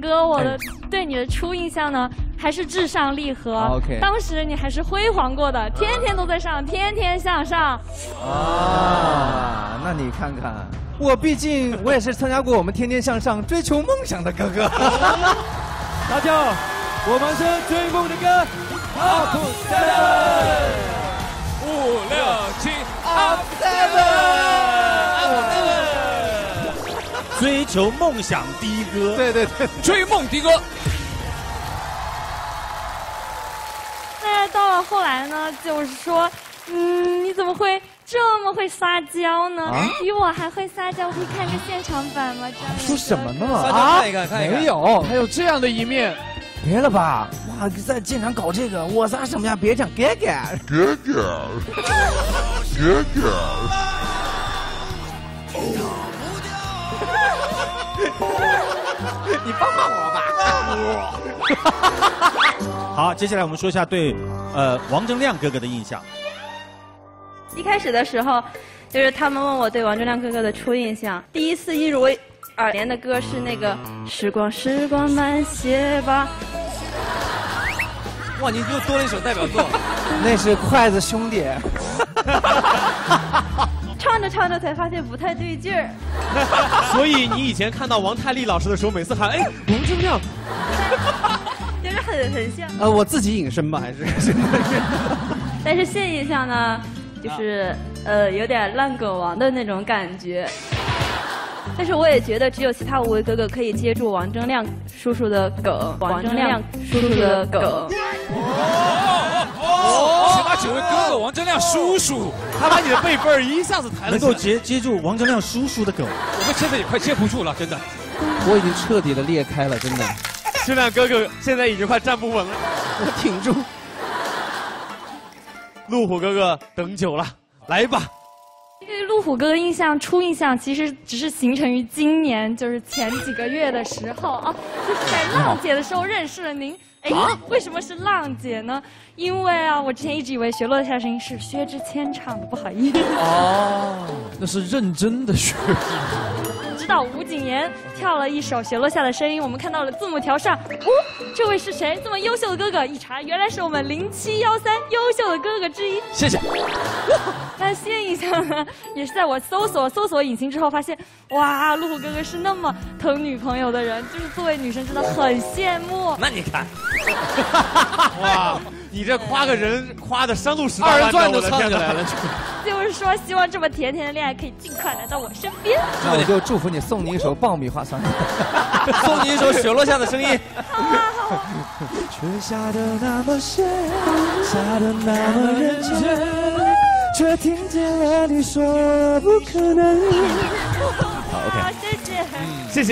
哥，我的对你的初印象呢，还是至上励合。OK 当时你还是辉煌过的，天天都在上，天天向上。啊，那你看看，我毕竟我也是参加过我们天天向上、追求梦想的哥哥。大家好，我们是追梦的歌，Up Seven，五六七 Up Seven，追求梦想的哥，对对对，追梦的哥。但是到了后来呢，就是说，嗯，你怎么会这么会撒娇呢？比我还会撒娇，我可以看个现场版吗？张说什么呢？撒娇看一看看一看没有，还有这样的一面，别了吧？哇，在现场搞这个，我撒什么呀？别讲，哥哥，哥哥，哥哥。你帮帮我吧。好，接下来我们说一下对呃王铮亮哥哥的印象。一开始的时候，就是他们问我对王铮亮哥哥的初印象，第一次映入我耳帘的歌是那个《时光时光慢些吧哇，你又多了一首代表作。那是筷子兄弟。》唱着唱着才发现不太对劲儿。所以你以前看到王太利老师的时候，每次喊哎王铮亮，就是很很像，呃，我自己隐身吧，还是？但是现印象呢，就是呃有点烂梗王的那种感觉。但是我也觉得只有其他五位哥哥可以接住王铮亮叔叔的梗，王铮亮叔叔的梗。王铮亮叔叔，他把你的辈分儿一下子抬了能够。接接住王铮亮叔叔的梗，我们现在也快接不住了，真的。我已经彻底的裂开了，真的。铮亮哥哥现在已经快站不稳了。我挺住。路虎哥哥等久了，来吧。对路虎哥的印象，初印象其实只是形成于今年，就是前几个月的时候啊，就 是在浪姐的时候认识了您。哎，为什么是浪姐呢？因为啊，我之前一直以为《雪落下的声音》是薛之谦唱的，不好意思。哦，那是认真的学。直到吴谨言跳了一首《雪落下的声音》，我们看到了字母条上，哦，这位是谁？这么优秀的哥哥，一查原来是我们零七幺三优秀的哥哥之一。谢谢。那现印象呢，也是在我搜索搜索引擎之后发现，哇，路虎哥哥是那么疼女朋友的人，就是作为女生真的很羡慕。那你看，哇，你这夸个人夸的山路十八弯的二人转都我的天哪唱起来了。就是说，希望这么甜甜的恋爱可以尽快来到我身边。那我就祝福你，送你一首爆米花酸。送你一首《雪落下的声音》。却下的那么深，下的那么认真，却听见了你说不可能。好，谢谢。谢谢。